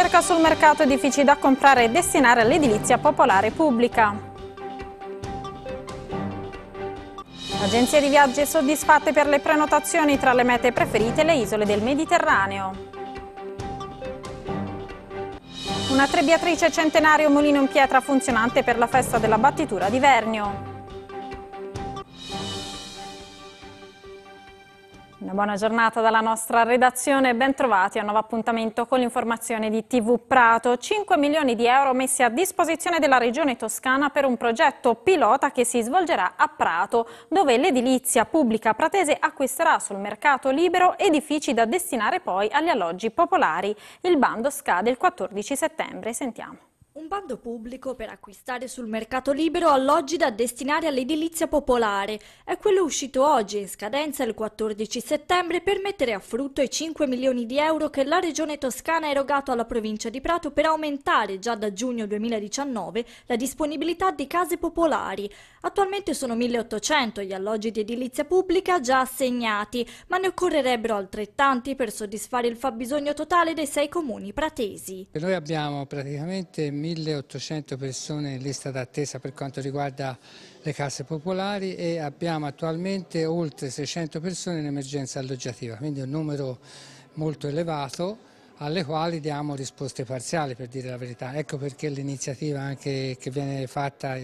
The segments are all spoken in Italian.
ricerca sul mercato edifici da comprare e destinare all'edilizia popolare pubblica. Agenzie di viaggi soddisfatte per le prenotazioni tra le mete preferite le isole del Mediterraneo. Una trebbiatrice centenario mulino in pietra funzionante per la festa della battitura di Vernio. Una buona giornata dalla nostra redazione, ben trovati a un nuovo appuntamento con l'informazione di TV Prato. 5 milioni di euro messi a disposizione della Regione Toscana per un progetto pilota che si svolgerà a Prato, dove l'edilizia pubblica pratese acquisterà sul mercato libero edifici da destinare poi agli alloggi popolari. Il bando scade il 14 settembre, sentiamo. Un bando pubblico per acquistare sul mercato libero alloggi da destinare all'edilizia popolare è quello uscito oggi in scadenza il 14 settembre per mettere a frutto i 5 milioni di euro che la Regione Toscana ha erogato alla provincia di Prato per aumentare già da giugno 2019 la disponibilità di case popolari. Attualmente sono 1800 gli alloggi di edilizia pubblica già assegnati, ma ne occorrerebbero altrettanti per soddisfare il fabbisogno totale dei sei comuni pratesi. Noi abbiamo praticamente 1800 persone in lista d'attesa per quanto riguarda le case popolari e abbiamo attualmente oltre 600 persone in emergenza alloggiativa, quindi un numero molto elevato alle quali diamo risposte parziali per dire la verità. Ecco perché l'iniziativa che viene fatta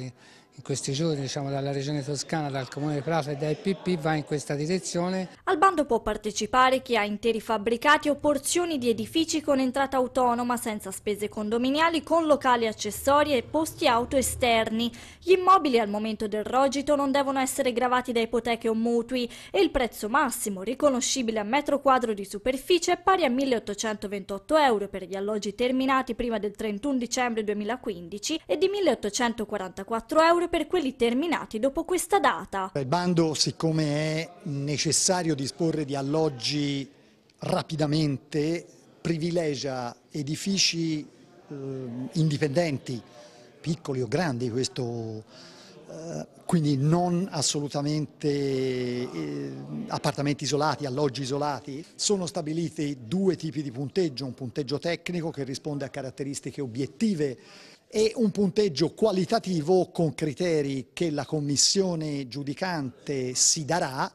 in questi giorni diciamo, dalla Regione Toscana, dal Comune di Prato e dai PP va in questa direzione. Al bando può partecipare chi ha interi fabbricati o porzioni di edifici con entrata autonoma senza spese condominiali con locali accessori e posti auto esterni. Gli immobili al momento del rogito non devono essere gravati da ipoteche o mutui e il prezzo massimo riconoscibile a metro quadro di superficie è pari a 1828 euro per gli alloggi terminati prima del 31 dicembre 2015 e di 1844 euro euro per quelli terminati dopo questa data. Il bando, siccome è necessario disporre di alloggi rapidamente, privilegia edifici eh, indipendenti, piccoli o grandi, questo, eh, quindi non assolutamente eh, appartamenti isolati, alloggi isolati. Sono stabiliti due tipi di punteggio, un punteggio tecnico che risponde a caratteristiche obiettive e un punteggio qualitativo con criteri che la commissione giudicante si darà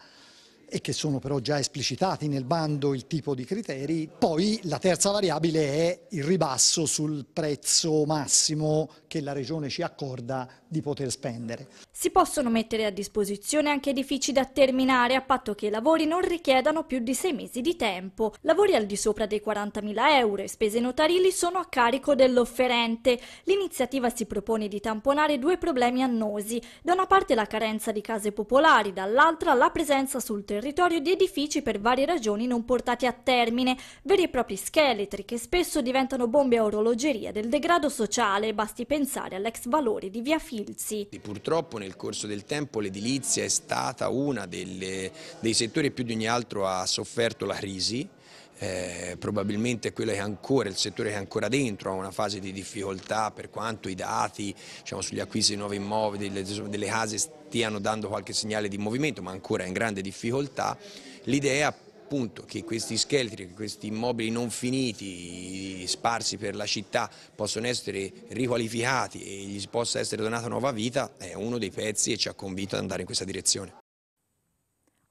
e che sono però già esplicitati nel bando il tipo di criteri. Poi la terza variabile è il ribasso sul prezzo massimo che la Regione ci accorda di poter spendere. Si possono mettere a disposizione anche edifici da terminare a patto che i lavori non richiedano più di sei mesi di tempo. Lavori al di sopra dei 40.000 euro e spese notarili sono a carico dell'offerente. L'iniziativa si propone di tamponare due problemi annosi. Da una parte la carenza di case popolari, dall'altra la presenza sul territorio di edifici per varie ragioni non portati a termine, veri e propri scheletri che spesso diventano bombe a orologeria del degrado sociale, basti pensare all'ex valore di Via Filzi. Purtroppo nel corso del tempo l'edilizia è stata delle, dei settori più di ogni altro ha sofferto la crisi, eh, probabilmente quello che ancora, il settore che è ancora dentro ha una fase di difficoltà per quanto i dati diciamo, sugli acquisti di nuovi immobili, delle, delle case stiano dando qualche segnale di movimento ma ancora in grande difficoltà. L'idea appunto che questi scheletri, che questi immobili non finiti sparsi per la città possono essere riqualificati e gli possa essere donata nuova vita è uno dei pezzi e ci ha convinto ad andare in questa direzione.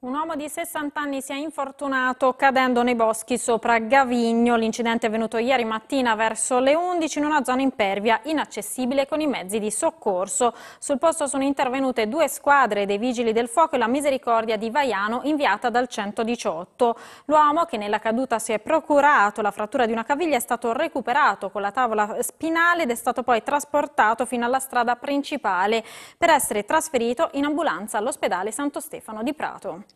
Un uomo di 60 anni si è infortunato cadendo nei boschi sopra Gavigno. L'incidente è avvenuto ieri mattina verso le 11 in una zona impervia inaccessibile con i mezzi di soccorso. Sul posto sono intervenute due squadre dei vigili del fuoco e la misericordia di Vaiano inviata dal 118. L'uomo che nella caduta si è procurato la frattura di una caviglia è stato recuperato con la tavola spinale ed è stato poi trasportato fino alla strada principale per essere trasferito in ambulanza all'ospedale Santo Stefano di Prato.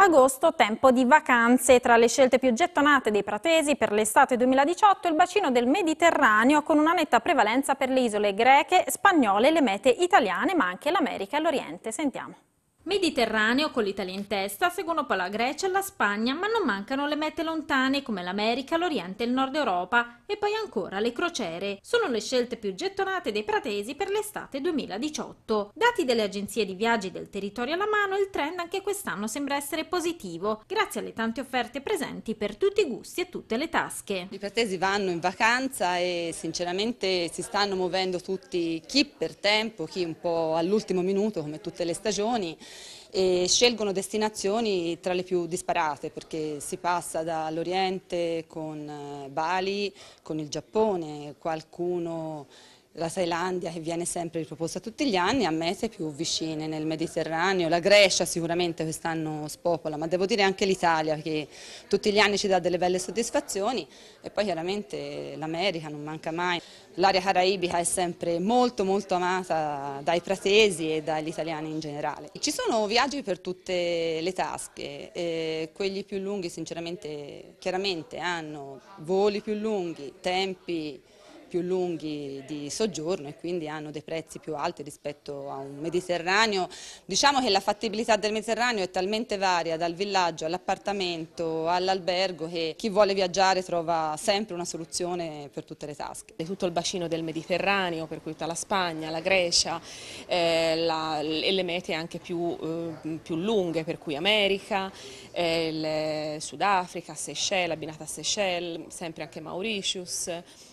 Agosto, tempo di vacanze. Tra le scelte più gettonate dei pratesi per l'estate 2018 il bacino del Mediterraneo con una netta prevalenza per le isole greche, spagnole, le mete italiane ma anche l'America e l'Oriente. Sentiamo. Mediterraneo con l'Italia in testa, seguono poi la Grecia e la Spagna, ma non mancano le mete lontane come l'America, l'Oriente e il Nord Europa e poi ancora le crociere. Sono le scelte più gettonate dei pratesi per l'estate 2018. Dati delle agenzie di viaggi del territorio alla mano, il trend anche quest'anno sembra essere positivo, grazie alle tante offerte presenti per tutti i gusti e tutte le tasche. I pratesi vanno in vacanza e sinceramente si stanno muovendo tutti, chi per tempo, chi un po' all'ultimo minuto come tutte le stagioni e scelgono destinazioni tra le più disparate perché si passa dall'Oriente con eh, Bali, con il Giappone, qualcuno la Thailandia che viene sempre riproposta tutti gli anni a mete più vicine nel Mediterraneo, la Grecia sicuramente quest'anno spopola, ma devo dire anche l'Italia che tutti gli anni ci dà delle belle soddisfazioni e poi chiaramente l'America non manca mai. L'area caraibica è sempre molto molto amata dai pratesi e dagli italiani in generale. Ci sono viaggi per tutte le tasche, quelli più lunghi sinceramente chiaramente hanno voli più lunghi, tempi più lunghi di soggiorno e quindi hanno dei prezzi più alti rispetto a un Mediterraneo. Diciamo che la fattibilità del Mediterraneo è talmente varia dal villaggio all'appartamento all'albergo che chi vuole viaggiare trova sempre una soluzione per tutte le tasche. Tutto il bacino del Mediterraneo, per cui tutta la Spagna, la Grecia eh, la, e le mete anche più, eh, più lunghe, per cui America, eh, Sudafrica, Seychelles, abbinata a Seychelles, sempre anche Mauritius,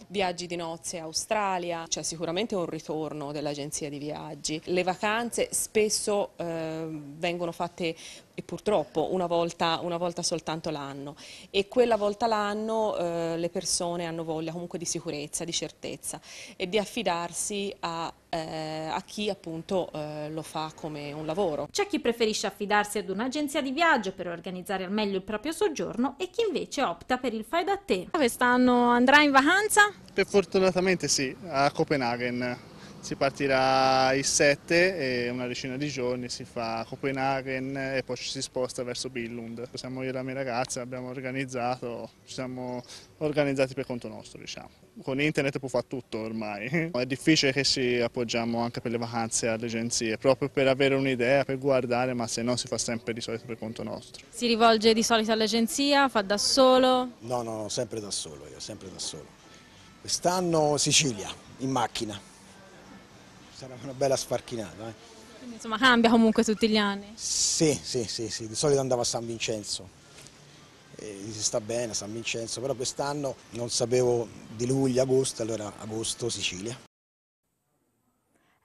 viaggi di nozze Australia, c'è sicuramente un ritorno dell'agenzia di viaggi. Le vacanze spesso eh, vengono fatte e purtroppo una volta, una volta soltanto l'anno e quella volta l'anno eh, le persone hanno voglia comunque di sicurezza, di certezza e di affidarsi a, eh, a chi appunto eh, lo fa come un lavoro. C'è chi preferisce affidarsi ad un'agenzia di viaggio per organizzare al meglio il proprio soggiorno e chi invece opta per il fai da te. Quest'anno andrà in vacanza? Per fortunatamente sì, a Copenaghen si partirà il 7 e una decina di giorni si fa a Copenaghen e poi ci si sposta verso Billund. Siamo io e la mia ragazza, abbiamo organizzato, ci siamo organizzati per conto nostro diciamo. Con internet può fare tutto ormai, è difficile che ci appoggiamo anche per le vacanze alle agenzie, proprio per avere un'idea, per guardare, ma se no si fa sempre di solito per conto nostro. Si rivolge di solito all'agenzia, fa da solo? No, no, no, sempre da solo io, sempre da solo. Quest'anno Sicilia, in macchina sarà una bella sfarchinata. Eh. Quindi insomma cambia comunque tutti gli anni? Sì, sì, sì, sì. di solito andavo a San Vincenzo, e si sta bene a San Vincenzo, però quest'anno non sapevo di luglio, agosto, allora agosto Sicilia.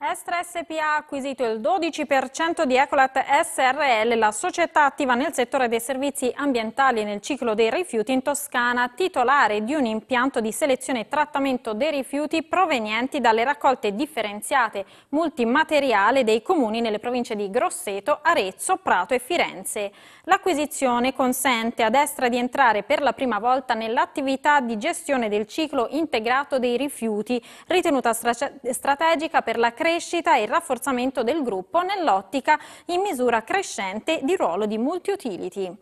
Estra SPA ha acquisito il 12% di Ecolat SRL, la società attiva nel settore dei servizi ambientali nel ciclo dei rifiuti in Toscana, titolare di un impianto di selezione e trattamento dei rifiuti provenienti dalle raccolte differenziate multimateriale dei comuni nelle province di Grosseto, Arezzo, Prato e Firenze. L'acquisizione consente ad Estra di entrare per la prima volta nell'attività di gestione del ciclo integrato dei rifiuti, ritenuta strategica per la crescita e il rafforzamento del gruppo nell'ottica in misura crescente di ruolo di multi-utility.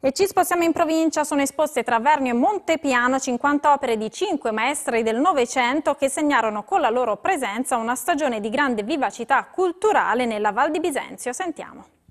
E ci spostiamo in provincia, sono esposte tra Vernio e Montepiano 50 opere di cinque maestri del Novecento che segnarono con la loro presenza una stagione di grande vivacità culturale nella Val di Bisenzio. Sentiamo.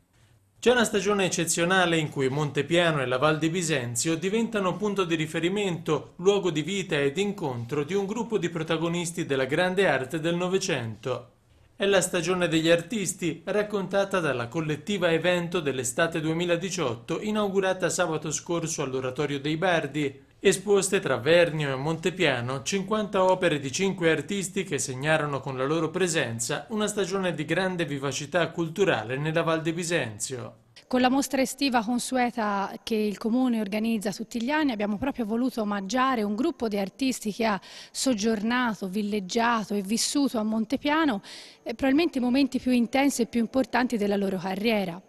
C'è una stagione eccezionale in cui Montepiano e la Val di Bisenzio diventano punto di riferimento, luogo di vita ed incontro di un gruppo di protagonisti della grande arte del Novecento. È la stagione degli artisti, raccontata dalla collettiva evento dell'estate 2018, inaugurata sabato scorso all'Oratorio dei Bardi, Esposte tra Vernio e Montepiano 50 opere di cinque artisti che segnarono con la loro presenza una stagione di grande vivacità culturale nella Val di Bisenzio. Con la mostra estiva consueta che il Comune organizza tutti gli anni abbiamo proprio voluto omaggiare un gruppo di artisti che ha soggiornato, villeggiato e vissuto a Montepiano eh, probabilmente i momenti più intensi e più importanti della loro carriera.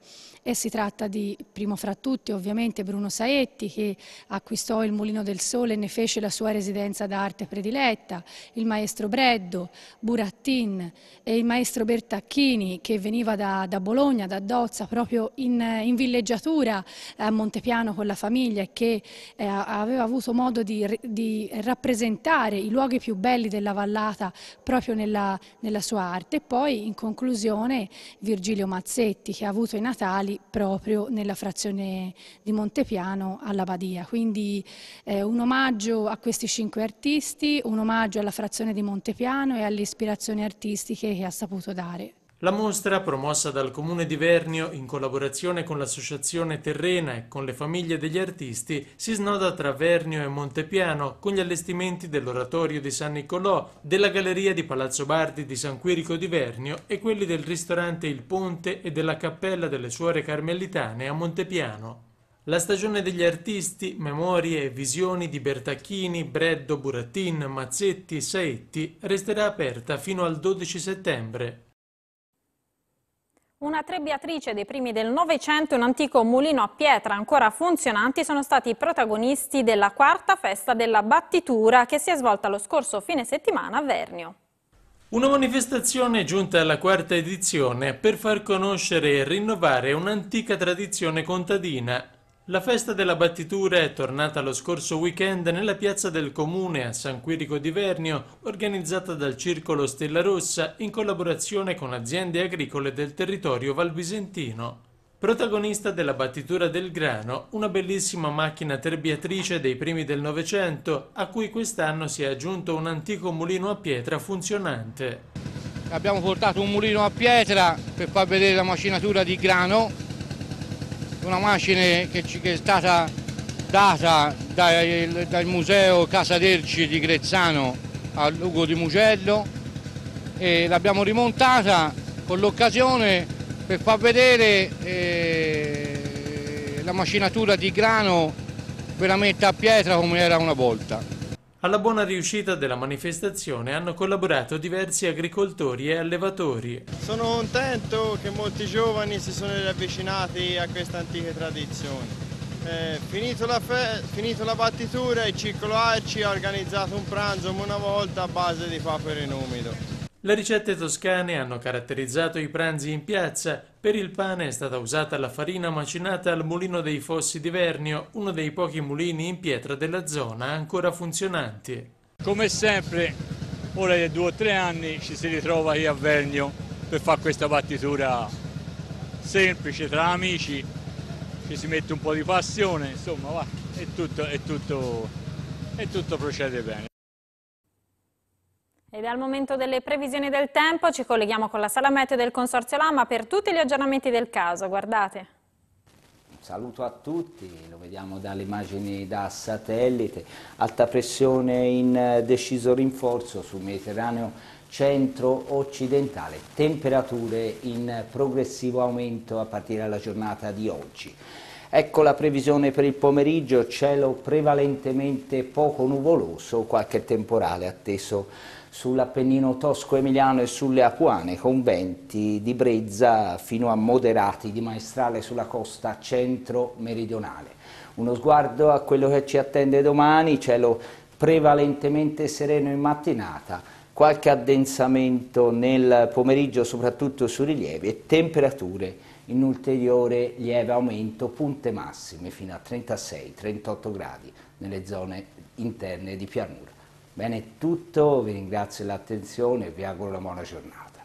E si tratta di, primo fra tutti ovviamente Bruno Saetti che acquistò il Mulino del Sole e ne fece la sua residenza d'arte prediletta, il maestro Breddo, Burattin e il maestro Bertacchini che veniva da, da Bologna, da Dozza, proprio in, in, villeggiatura a Montepiano con la famiglia e che eh, aveva avuto modo di, di, rappresentare i luoghi più belli della vallata proprio nella, nella sua arte. E poi in conclusione Virgilio Mazzetti che ha avuto i Natali proprio nella frazione di Montepiano alla Badia. Quindi eh, un omaggio a questi cinque artisti, un omaggio alla frazione di Montepiano e alle ispirazioni artistiche che ha saputo dare. La mostra, promossa dal Comune di Vernio in collaborazione con l'Associazione Terrena e con le famiglie degli artisti, si snoda tra Vernio e Montepiano con gli allestimenti dell'Oratorio di San Nicolò, della Galleria di Palazzo Bardi di San Quirico di Vernio e quelli del ristorante Il Ponte e della Cappella delle Suore Carmelitane a Montepiano. La stagione degli artisti, memorie e visioni di Bertacchini, Breddo, Burattin, Mazzetti e Saetti resterà aperta fino al 12 settembre. Una trebbiatrice dei primi del Novecento e un antico mulino a pietra ancora funzionanti sono stati i protagonisti della quarta festa della battitura che si è svolta lo scorso fine settimana a Vernio. Una manifestazione giunta alla quarta edizione per far conoscere e rinnovare un'antica tradizione contadina, la festa della battitura è tornata lo scorso weekend nella piazza del comune a San Quirico di Vernio, organizzata dal Circolo Stella Rossa in collaborazione con aziende agricole del territorio valvisentino. Protagonista della battitura del grano, una bellissima macchina terbiatrice dei primi del Novecento, a cui quest'anno si è aggiunto un antico mulino a pietra funzionante. Abbiamo portato un mulino a pietra per far vedere la macinatura di grano una macchina che, ci, che è stata data dal, dal Museo Casa Derci di Grezzano a Lugo di Mugello e l'abbiamo rimontata con l'occasione per far vedere eh, la macinatura di grano veramente a pietra come era una volta. Alla buona riuscita della manifestazione hanno collaborato diversi agricoltori e allevatori. Sono contento che molti giovani si sono riavvicinati a queste antiche tradizioni. Eh, finito, la finito, la battitura, il Circolo Arci ha organizzato un pranzo una volta a base di papero in umido. Le ricette toscane hanno caratterizzato i pranzi in piazza. Per il pane è stata usata la farina macinata al mulino dei Fossi di Vernio, uno dei pochi mulini in pietra della zona ancora funzionanti. Come sempre, ora di due o tre anni ci si ritrova qui a Vernio per fare questa battitura semplice tra amici, ci si mette un po' di passione, insomma va, e tutto, e tutto, e tutto procede bene. Ed è al momento delle previsioni del tempo, ci colleghiamo con la sala meteo del Consorzio Lama per tutti gli aggiornamenti del caso, guardate. Saluto a tutti, lo vediamo dalle immagini da satellite, alta pressione in deciso rinforzo sul Mediterraneo centro-occidentale, temperature in progressivo aumento a partire dalla giornata di oggi. Ecco la previsione per il pomeriggio, cielo prevalentemente poco nuvoloso, qualche temporale atteso sull'Appennino tosco-emiliano e sulle Apuane, con venti di brezza fino a moderati di maestrale sulla costa centro-meridionale. Uno sguardo a quello che ci attende domani, cielo prevalentemente sereno in mattinata, qualche addensamento nel pomeriggio soprattutto sui rilievi e temperature in ulteriore lieve aumento, punte massime fino a 36-38 gradi nelle zone interne di pianura. Bene, è tutto, vi ringrazio dell'attenzione e vi auguro una buona giornata.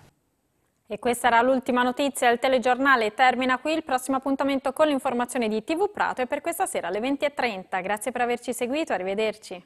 E questa era l'ultima notizia, il telegiornale termina qui, il prossimo appuntamento con l'informazione di TV Prato è per questa sera alle 20.30. Grazie per averci seguito, arrivederci.